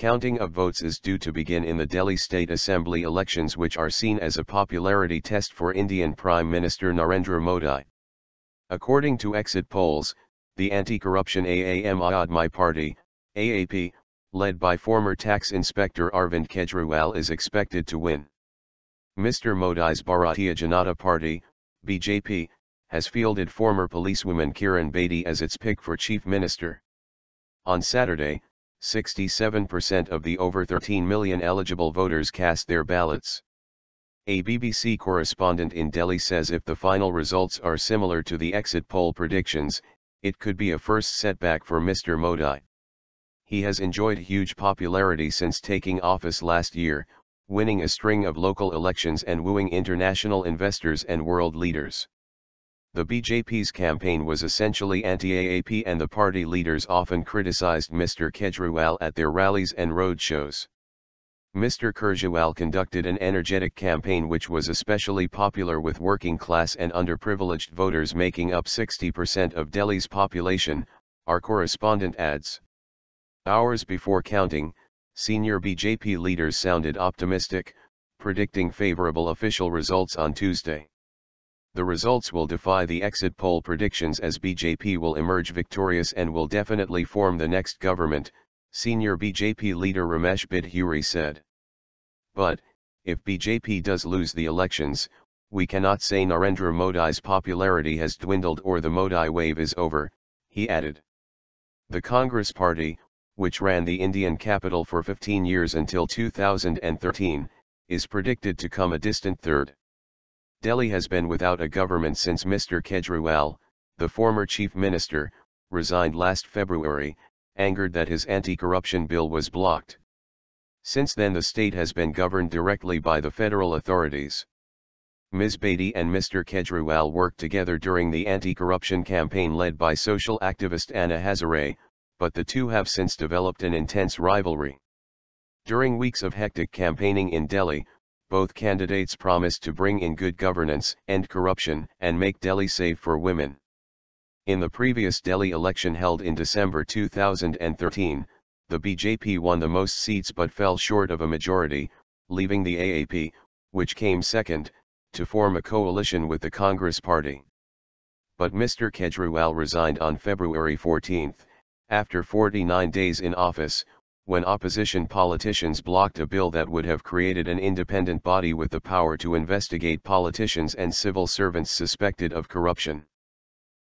Counting of votes is due to begin in the Delhi State Assembly elections which are seen as a popularity test for Indian Prime Minister Narendra Modi. According to exit polls, the anti-corruption Aam Aadmi Party, AAP, led by former tax inspector Arvind Kejriwal is expected to win. Mr. Modi's Bharatiya Janata Party, BJP, has fielded former policewoman Kiran Bedi as its pick for chief minister. On Saturday, 67% of the over 13 million eligible voters cast their ballots. A BBC correspondent in Delhi says if the final results are similar to the exit poll predictions, it could be a first setback for Mr. Modi. He has enjoyed huge popularity since taking office last year, winning a string of local elections and wooing international investors and world leaders. The BJP's campaign was essentially anti-AAP and the party leaders often criticized Mr. Kejriwal at their rallies and roadshows. Mr. Kejriwal conducted an energetic campaign which was especially popular with working class and underprivileged voters making up 60% of Delhi's population, our correspondent adds. Hours before counting, senior BJP leaders sounded optimistic, predicting favorable official results on Tuesday. The results will defy the exit poll predictions as BJP will emerge victorious and will definitely form the next government, senior BJP leader Ramesh Bidhuri said. But, if BJP does lose the elections, we cannot say Narendra Modi's popularity has dwindled or the Modi wave is over, he added. The Congress Party, which ran the Indian capital for 15 years until 2013, is predicted to come a distant third. Delhi has been without a government since Mr. Kejriwal, the former chief minister, resigned last February, angered that his anti-corruption bill was blocked. Since then the state has been governed directly by the federal authorities. Ms. Bedi and Mr. Kejriwal worked together during the anti-corruption campaign led by social activist Anna Hazare, but the two have since developed an intense rivalry. During weeks of hectic campaigning in Delhi, both candidates promised to bring in good governance, end corruption, and make Delhi safe for women. In the previous Delhi election held in December 2013, the BJP won the most seats but fell short of a majority, leaving the AAP, which came second, to form a coalition with the Congress Party. But Mr. Kejriwal resigned on February 14, after 49 days in office, when opposition politicians blocked a bill that would have created an independent body with the power to investigate politicians and civil servants suspected of corruption.